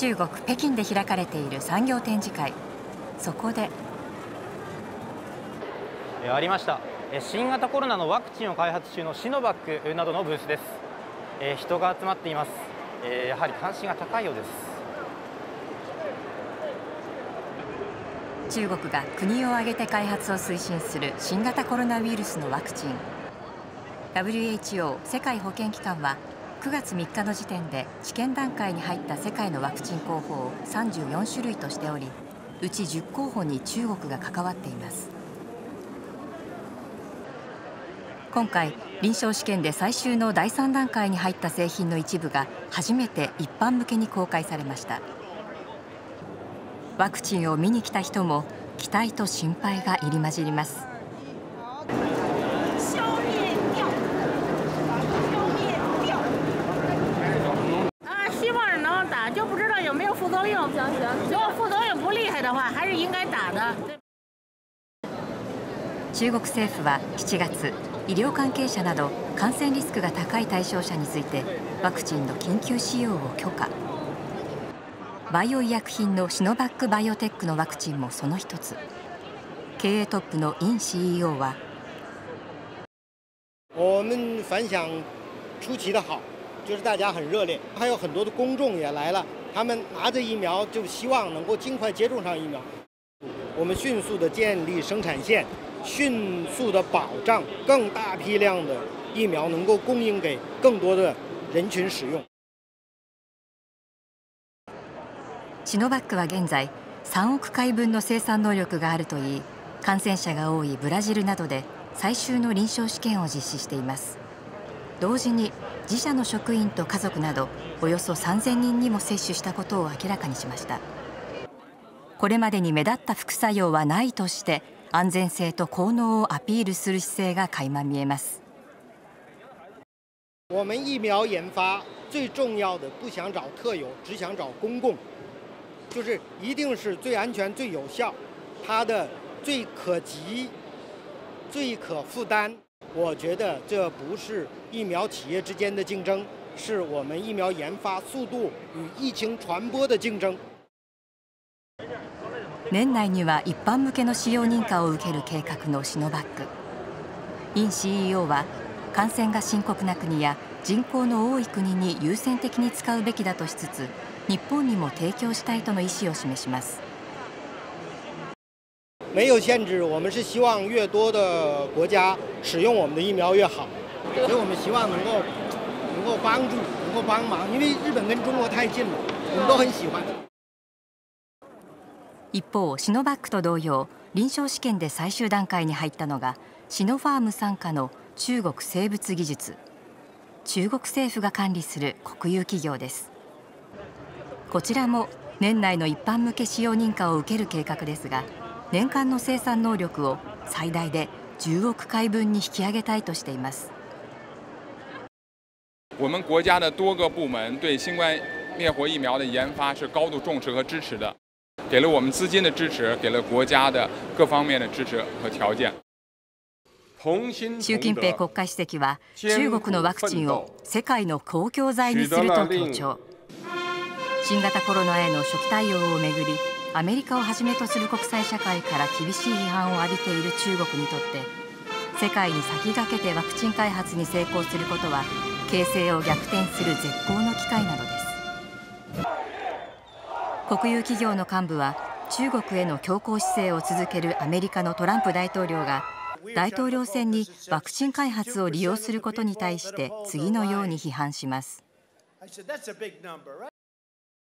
中国北京で開かれている産業展示会。そこでありました。新型コロナのワクチンを開発中のシノバックなどのブースです。人が集まっています。やはり関心が高いようです。中国が国を挙げて開発を推進する新型コロナウイルスのワクチン。WHO 世界保健機関は9月3日の時点で試験段階に入った世界のワクチン候補を34種類としておりうち10候補に中国が関わっています。今回臨床試験で最終の第3段階に入った製品の一部が初めて一般向けに公開されました。ワクチンを見に来た人も期待と心配が入り混じります。中国政府は7月医療関係者など感染リスクが高い対象者についてワクチンの緊急使用を許可。バイオ医薬品のシノバックバイオテックのワクチンもその一つ。経営トップのイン CEO は我们反响出奇的好，就是大家很热烈，还有很多的公众也来了，他们拿着疫苗就希望能够尽快接种上疫苗。我们迅速的建立生产线。迅速的保障更大批量的疫苗能够供应给更多的人群使用。シノバックは現在3億回分の生産能力があるといい感染者が多いブラジルなどで最終の臨床試験を実施しています 同時に自社の職員と家族などおよそ3000人にも接種したことを明らかにしましたこれまでに目立った副作用はないとして安全性と効能をアピールする姿勢が垣間見えます。我们疫苗研发最重要的不想找特有，只想找公共，就是一定是最安全、最有效，它的最可及、最可负担。我觉得这不是疫苗企业之间的竞争，是我们疫苗研发速度与疫情传播的竞争。年内には一般向けの使用認可を受ける計画のシノバックイン CEO は感染が深刻な国や人口の多い国に優先的に使うべきだとしつつ日本にも提供したいとの意思を示します没有限制，我们是希望越多的国家使用我们的疫苗越好，所以我们希望能够能够帮助，能够帮忙，因为日本跟中国太近了，我们都很喜欢。一方シノバックと同様臨床試験で最終段階に入ったのがシノファーム傘下の中国生物技術。中国政府が管理する国有企業です。こちらも年内の一般向け使用認可を受ける計画ですが年間の生産能力を最大で10億回分に引き上げたいとしています。我们国家的多个部门对新冠灭活疫苗的研发是高度重视和支持的。给了我们资金的支持，给了国家的各方面的支持和条件。習近平国家主席は中国のワクチンを世界の公共財にすると強調新型コロナへの初期対応をめぐりアメリカをはじめとする国際社会から厳しい批判を浴びている中国にとって世界に先駆けてワクチン開発に成功することは形勢を逆転する絶好の機会なのです国有企業の幹部は中国への強硬姿勢を続けるアメリカのトランプ大統領が大統領選にワクチン開発を利用することに対して次のように批判します。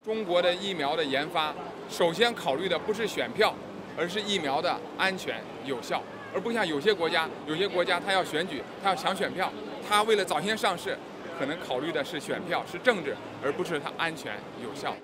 中国的疫苗的研发，首先考虑的不是选票，而是疫苗的安全有效，而不像有些国家，有些国家他要选举，他要抢选票，他为了早先上市，可能考虑的是选票，是政治，而不是他安全有效。